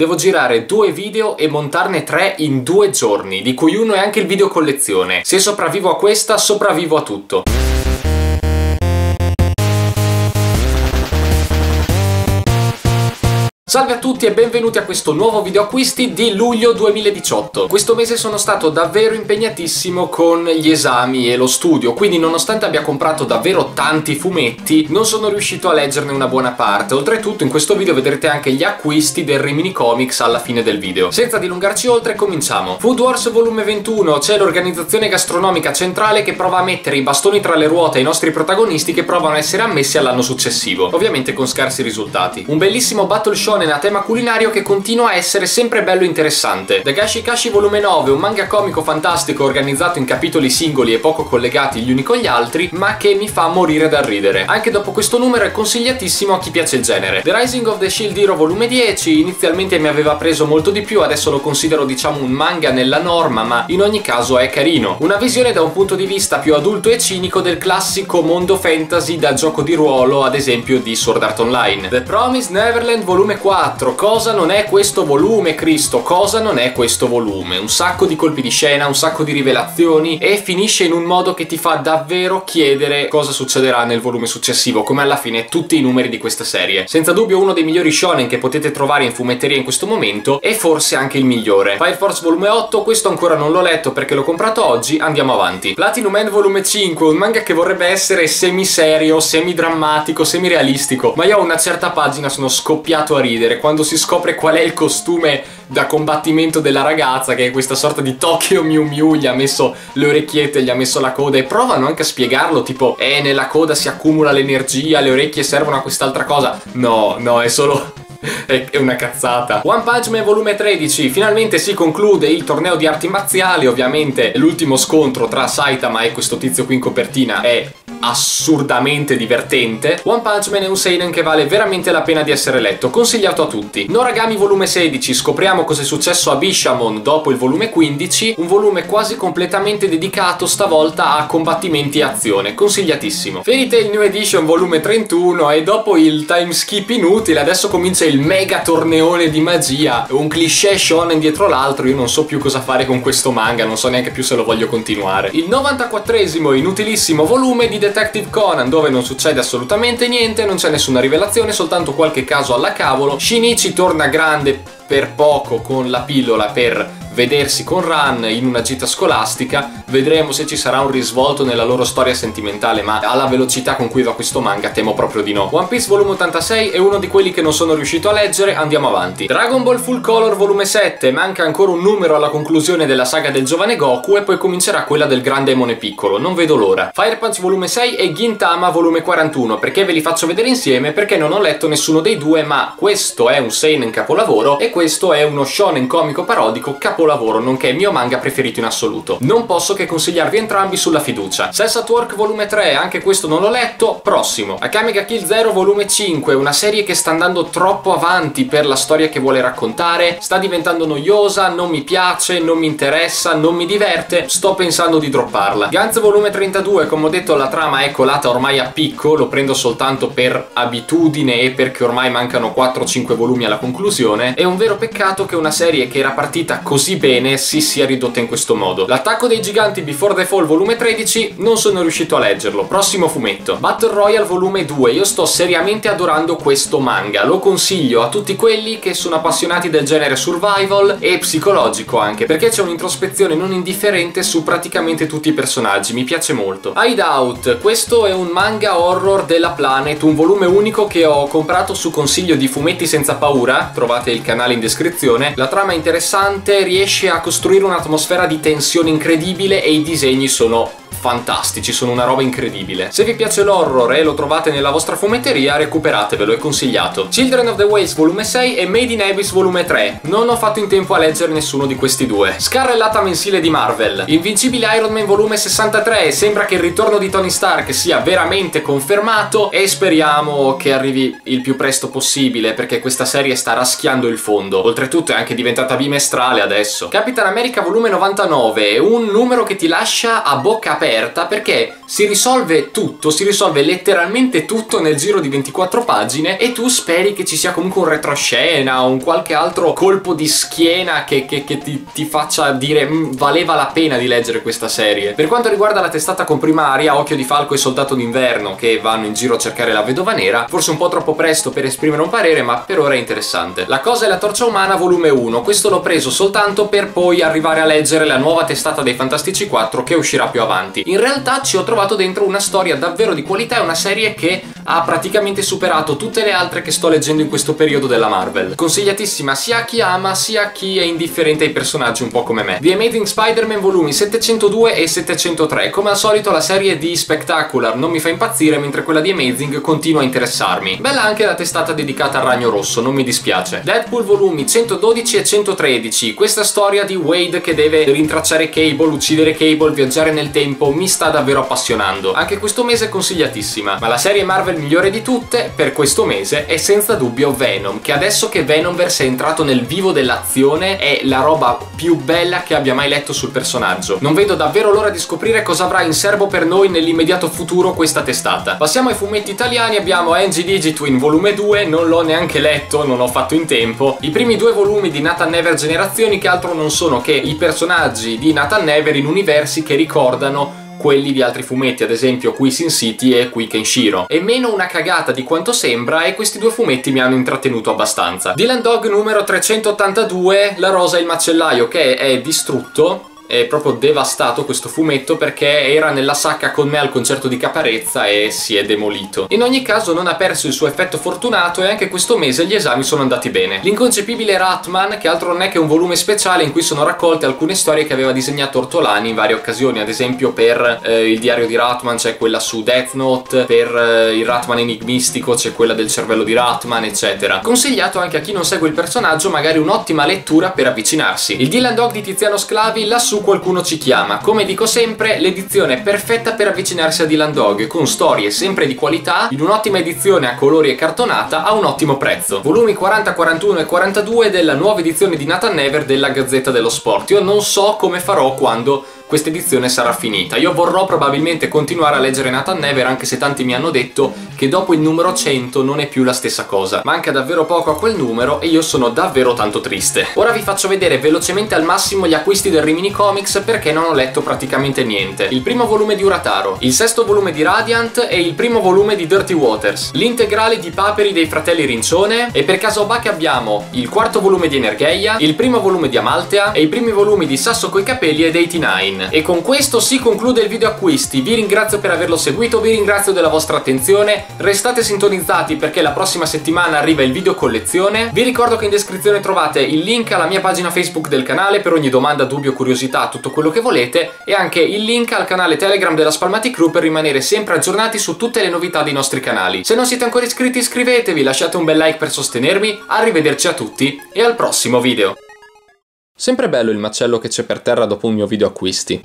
devo girare due video e montarne tre in due giorni, di cui uno è anche il video collezione. Se sopravvivo a questa, sopravvivo a tutto. Salve a tutti e benvenuti a questo nuovo video acquisti di luglio 2018. Questo mese sono stato davvero impegnatissimo con gli esami e lo studio, quindi nonostante abbia comprato davvero tanti fumetti, non sono riuscito a leggerne una buona parte. Oltretutto in questo video vedrete anche gli acquisti del Rimini Comics alla fine del video. Senza dilungarci oltre, cominciamo. Food Wars volume 21, c'è l'organizzazione gastronomica centrale che prova a mettere i bastoni tra le ruote ai nostri protagonisti che provano a essere ammessi all'anno successivo, ovviamente con scarsi risultati. Un bellissimo battle show shonen a tema culinario che continua a essere sempre bello interessante. Dagashi Kashi volume 9, un manga comico fantastico organizzato in capitoli singoli e poco collegati gli uni con gli altri, ma che mi fa morire dal ridere. Anche dopo questo numero è consigliatissimo a chi piace il genere. The Rising of the Shield Hero volume 10, inizialmente mi aveva preso molto di più, adesso lo considero diciamo un manga nella norma, ma in ogni caso è carino. Una visione da un punto di vista più adulto e cinico del classico mondo fantasy da gioco di ruolo, ad esempio di Sword Art Online. The Promised Neverland volume 4 4. Cosa non è questo volume, Cristo? Cosa non è questo volume? Un sacco di colpi di scena, un sacco di rivelazioni e finisce in un modo che ti fa davvero chiedere cosa succederà nel volume successivo, come alla fine tutti i numeri di questa serie. Senza dubbio uno dei migliori shonen che potete trovare in fumetteria in questo momento e forse anche il migliore. Fire Force volume 8, questo ancora non l'ho letto perché l'ho comprato oggi, andiamo avanti. Platinum Man volume 5, un manga che vorrebbe essere semi-serio, semi-drammatico, semi-realistico, ma io a una certa pagina sono scoppiato a ridere ridere quando si scopre qual è il costume da combattimento della ragazza che è questa sorta di Tokyo Miu Miu gli ha messo le orecchiette, gli ha messo la coda e provano anche a spiegarlo tipo eh nella coda si accumula l'energia, le orecchie servono a quest'altra cosa no, no è solo è una cazzata. One Punch Man volume 13, finalmente si conclude il torneo di arti marziali, ovviamente l'ultimo scontro tra Saitama e questo tizio qui in copertina è assurdamente divertente. One Punch Man è un seinen che vale veramente la pena di essere letto, consigliato a tutti. Noragami volume 16, scopriamo cosa è successo a Bishamon dopo il volume 15, un volume quasi completamente dedicato stavolta a combattimenti e azione, consigliatissimo. Fairy Tail New Edition volume 31 e dopo il time skip inutile adesso comincia il mega torneone di magia, un cliché shonen dietro l'altro, io non so più cosa fare con questo manga, non so neanche più se lo voglio continuare. Il 94esimo inutilissimo volume di The Detective Conan dove non succede assolutamente niente, non c'è nessuna rivelazione, soltanto qualche caso alla cavolo. Shinichi torna grande per poco con la pillola per vedersi con Ran in una gita scolastica, vedremo se ci sarà un risvolto nella loro storia sentimentale, ma alla velocità con cui va questo manga temo proprio di no. One Piece volume 86 è uno di quelli che non sono riuscito a leggere, andiamo avanti. Dragon Ball Full Color volume 7, manca ancora un numero alla conclusione della saga del giovane Goku e poi comincerà quella del grande Emone piccolo, non vedo l'ora. Fire Punch volume 6 e Gintama volume 41, perché ve li faccio vedere insieme? Perché non ho letto nessuno dei due, ma questo è un seinen capolavoro e questo è uno shonen comico parodico capolavoro, nonché il mio manga preferito in assoluto. Non posso che consigliarvi entrambi sulla fiducia. Cells at Work volume 3, anche questo non l'ho letto, prossimo. Akame ga Kill 0 volume 5, una serie che sta andando troppo avanti per la storia che vuole raccontare, sta diventando noiosa, non mi piace, non mi interessa, non mi diverte, sto pensando di dropparla. Gantz volume 32, come ho detto la trama è colata ormai a picco, lo prendo soltanto per abitudine e perché ormai mancano 4-5 volumi alla conclusione, è un vero peccato che una serie che era partita così bene si sia ridotta in questo modo. L'attacco dei giganti Before the Fall volume 13 non sono riuscito a leggerlo. Prossimo fumetto. Battle Royale volume 2. Io sto seriamente adorando questo manga. Lo consiglio a tutti quelli che sono appassionati del genere survival e psicologico anche, perché c'è un'introspezione non indifferente su praticamente tutti i personaggi. Mi piace molto. Hideout. Questo è un manga horror della Planet, un volume unico che ho comprato su consiglio di Fumetti Senza Paura. Trovate il canale in descrizione. La trama è interessante, riesce a costruire un'atmosfera di tensione incredibile e i disegni sono fantastici, sono una roba incredibile. Se vi piace l'horror e lo trovate nella vostra fumetteria, recuperatevelo, è consigliato. Children of the Waves volume 6 e Made in Abyss volume 3. Non ho fatto in tempo a leggere nessuno di questi due. Scarrellata mensile di Marvel. Invincibile Iron Man volume 63 sembra che il ritorno di Tony Stark sia veramente confermato e speriamo che arrivi il più presto possibile perché questa serie sta raschiando il fondo. Oltretutto è anche diventata bimestrale adesso. Capitan America volume 99 è un numero che ti lascia a bocca aperta aperta perché si risolve tutto, si risolve letteralmente tutto nel giro di 24 pagine e tu speri che ci sia comunque un retroscena o un qualche altro colpo di schiena che, che, che ti, ti, faccia dire mm, valeva la pena di leggere questa serie. Per quanto riguarda la testata comprimaria, Occhio di Falco e Soldato d'inverno che vanno in giro a cercare la vedova nera, forse un po' troppo presto per esprimere un parere ma per ora è interessante. La cosa è la torcia umana volume 1, questo l'ho preso soltanto per poi arrivare a leggere la nuova testata dei Fantastici 4 che uscirà più avanti. In realtà ci ho trovato dentro una storia davvero di qualità e una serie che ha praticamente superato tutte le altre che sto leggendo in questo periodo della Marvel. Consigliatissima sia a chi ama sia a chi è indifferente ai personaggi un po' come me. The Amazing Spider-Man volumi 702 e 703. Come al solito la serie di Spectacular non mi fa impazzire mentre quella di Amazing continua a interessarmi. Bella anche la testata dedicata al Ragno Rosso, non mi dispiace. Deadpool volumi 112 e 113. Questa storia di Wade che deve rintracciare Cable, uccidere Cable, viaggiare nel tempo, mi sta davvero appassionando. Anche questo mese è consigliatissima. Ma la serie Marvel migliore di tutte per questo mese è senza dubbio Venom, che adesso che Venomverse è entrato nel vivo dell'azione è la roba più bella che abbia mai letto sul personaggio. Non vedo davvero l'ora di scoprire cosa avrà in serbo per noi nell'immediato futuro questa testata. Passiamo ai fumetti italiani, abbiamo Angie Digitwin volume 2, non l'ho neanche letto, non ho fatto in tempo. I primi due volumi di Nathan Never Generazioni che altro non sono che i personaggi di Nathan Never in universi che ricordano quelli di altri fumetti, ad esempio qui Sin City e qui Kenshiro. È meno una cagata di quanto sembra e questi due fumetti mi hanno intrattenuto abbastanza. Dylan Dog numero 382, La rosa e il macellaio, che è distrutto è proprio devastato questo fumetto perché era nella sacca con me al concerto di Caparezza e si è demolito. In ogni caso non ha perso il suo effetto fortunato e anche questo mese gli esami sono andati bene. L'inconcepibile Ratman, che altro non è che un volume speciale in cui sono raccolte alcune storie che aveva disegnato Ortolani in varie occasioni, ad esempio per eh, il diario di Ratman c'è quella su Death Note, per eh, il Ratman enigmistico c'è quella del cervello di Ratman, eccetera. Consigliato anche a chi non segue il personaggio magari un'ottima lettura per avvicinarsi. Il Dylan Dog di Tiziano Sclavi lassù qualcuno ci chiama. Come dico sempre, l'edizione perfetta per avvicinarsi a Dylan Dog, con storie sempre di qualità, in un'ottima edizione a colori e cartonata a un ottimo prezzo. Volumi 40, 41 e 42 della nuova edizione di Nathan Never della Gazzetta dello Sport. Io non so come farò quando questa edizione sarà finita. Io vorrò probabilmente continuare a leggere Nathan Never anche se tanti mi hanno detto che dopo il numero 100 non è più la stessa cosa. Manca davvero poco a quel numero e io sono davvero tanto triste. Ora vi faccio vedere velocemente al massimo gli acquisti del Rimini Comics perché non ho letto praticamente niente. Il primo volume di Urataro, il sesto volume di Radiant e il primo volume di Dirty Waters, l'integrale di Paperi dei fratelli Rincione e per caso Bach abbiamo il quarto volume di Energeia, il primo volume di Amaltea e i primi volumi di Sasso coi capelli e dei T9. E con questo si conclude il video acquisti, vi ringrazio per averlo seguito, vi ringrazio della vostra attenzione, restate sintonizzati perché la prossima settimana arriva il video collezione, vi ricordo che in descrizione trovate il link alla mia pagina Facebook del canale per ogni domanda, dubbio, curiosità, tutto quello che volete e anche il link al canale Telegram della Spalmati Crew per rimanere sempre aggiornati su tutte le novità dei nostri canali. Se non siete ancora iscritti iscrivetevi, lasciate un bel like per sostenermi, arrivederci a tutti e al prossimo video! Sempre bello il macello che c'è per terra dopo un mio video acquisti.